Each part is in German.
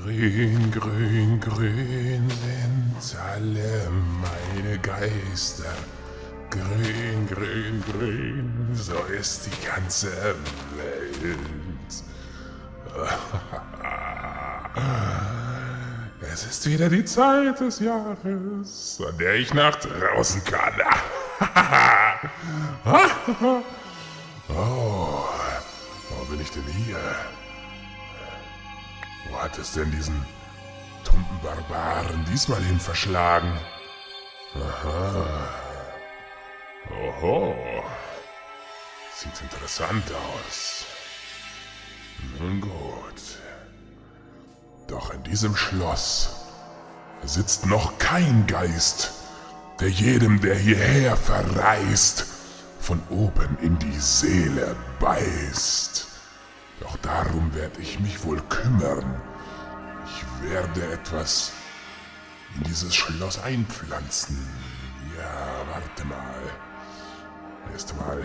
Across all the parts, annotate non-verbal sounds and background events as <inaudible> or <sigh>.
Grün, grün sind alle meine Geister. Grün, grün, grün, so ist die ganze Welt. <laughs> Es ist wieder die Zeit des Jahres, an der ich nach draußen kann. <laughs> Oh, wo bin ich denn hier? Wo hat es denn diesen tumpen Barbaren diesmal hin verschlagen? Aha. Oho. Sieht interessant aus. Nun gut. Doch in diesem Schloss sitzt noch kein Geist, der jedem, der hierher verreist, von oben in die Seele beißt. Doch darum werde ich mich wohl kümmern. Ich werde etwas in dieses Schloss einpflanzen. Ja, warte mal. Erst mal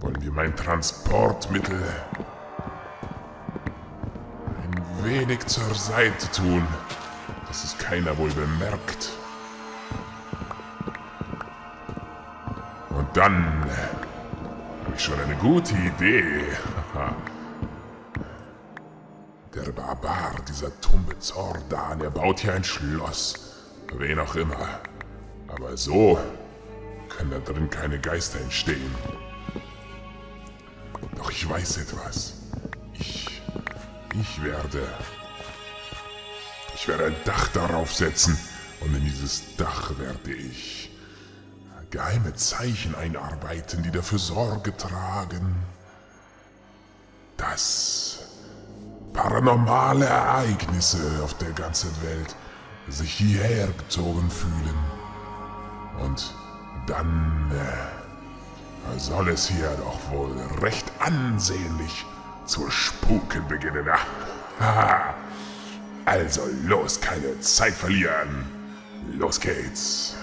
wollen wir mein Transportmittel ein wenig zur Seite tun, dass es keiner wohl bemerkt. Und dann schon eine gute Idee. <laughs> Der Barbar, dieser tumbe Zordan, er baut hier ein Schloss. Wen auch immer. Aber so können da drin keine Geister entstehen. Doch ich weiß etwas. Ich, ich werde, ich werde ein Dach darauf setzen und in dieses Dach werde ich geheime Zeichen einarbeiten, die dafür Sorge tragen, dass paranormale Ereignisse auf der ganzen Welt sich hierher gezogen fühlen. Und dann äh, soll es hier doch wohl recht ansehnlich zu spuken beginnen. Also los, keine Zeit verlieren. Los geht's.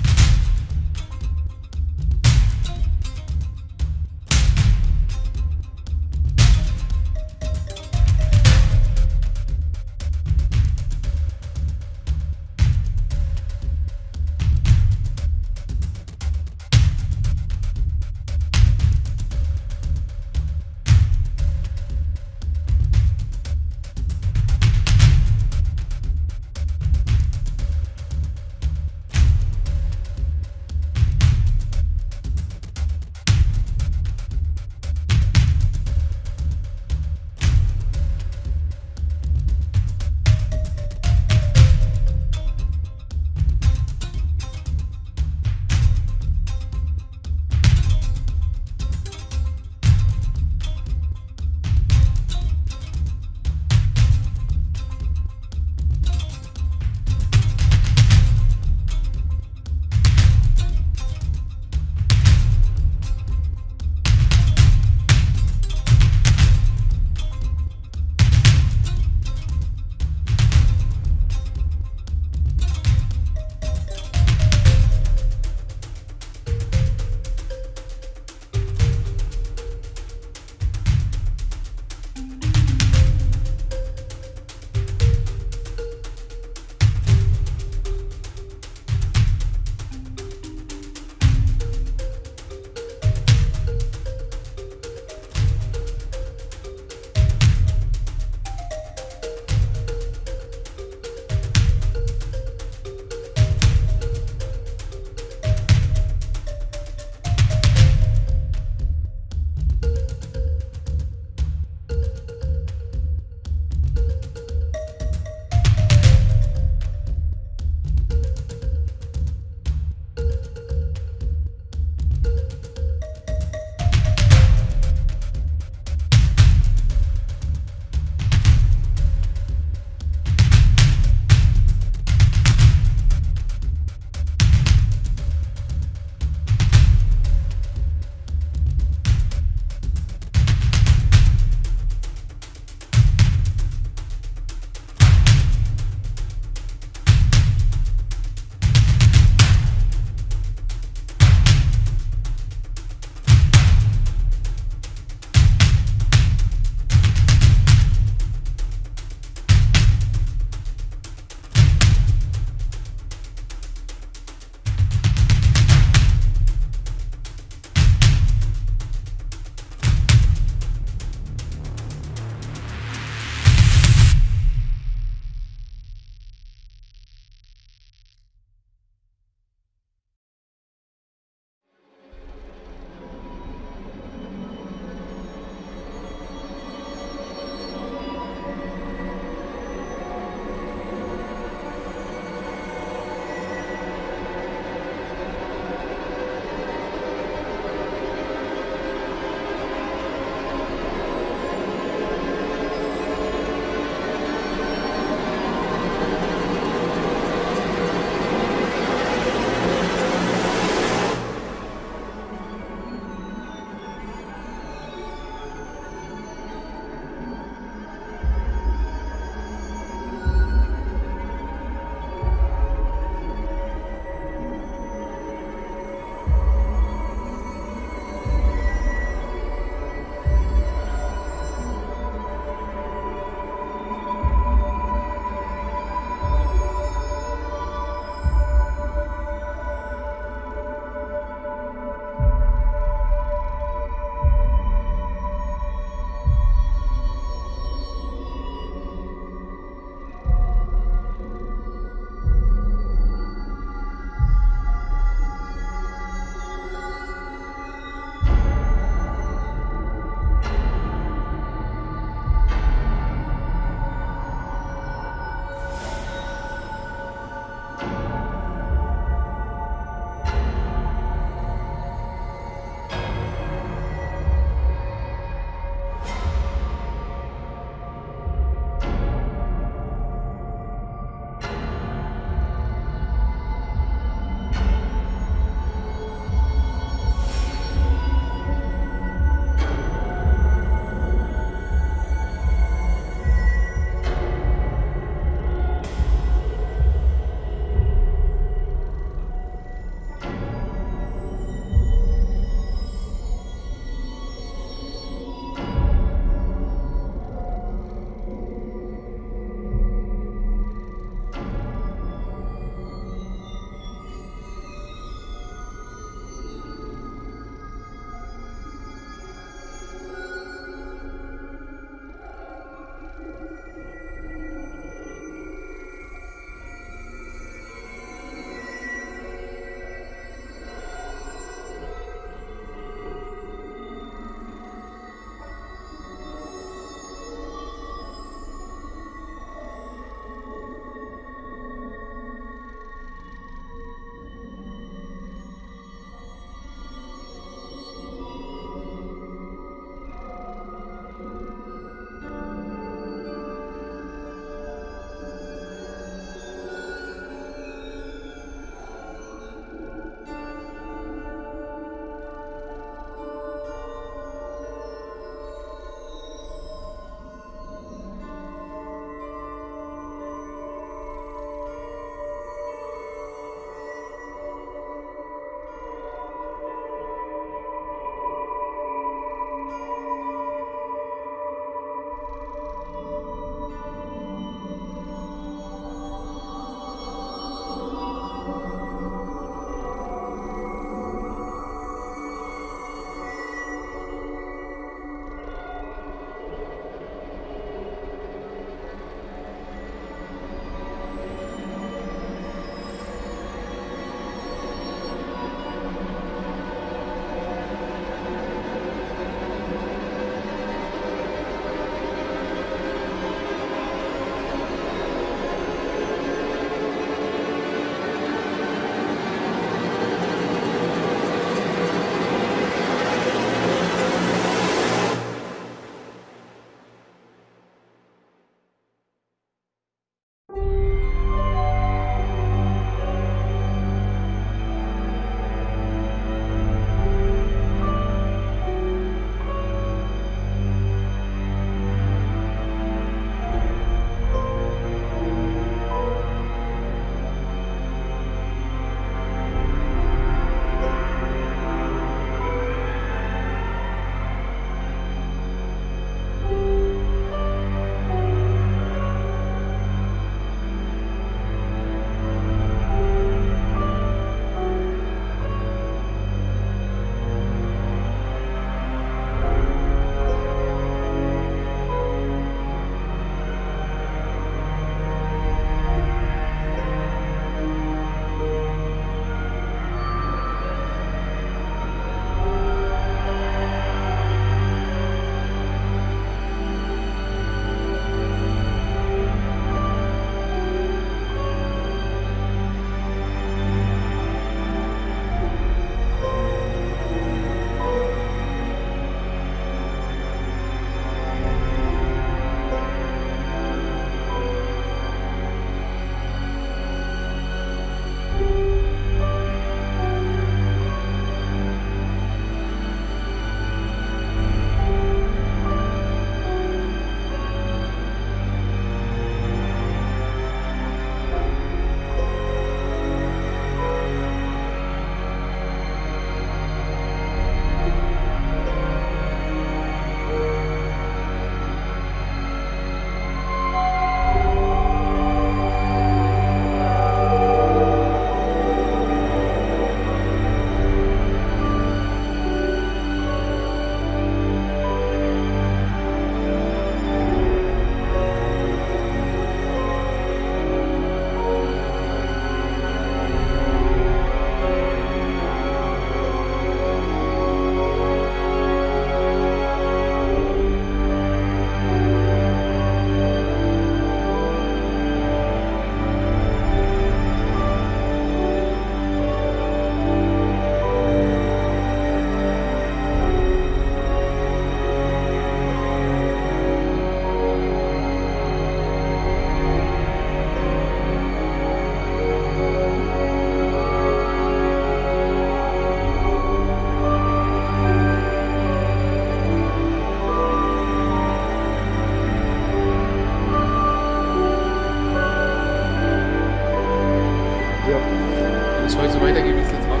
Es heute so weitergeht, wie es jetzt hat.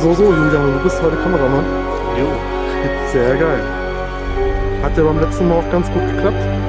So, so, Julian, du bist heute Kameramann. Jo. <laughs> Sehr geil. Hat ja beim letzten Mal auch ganz gut geklappt.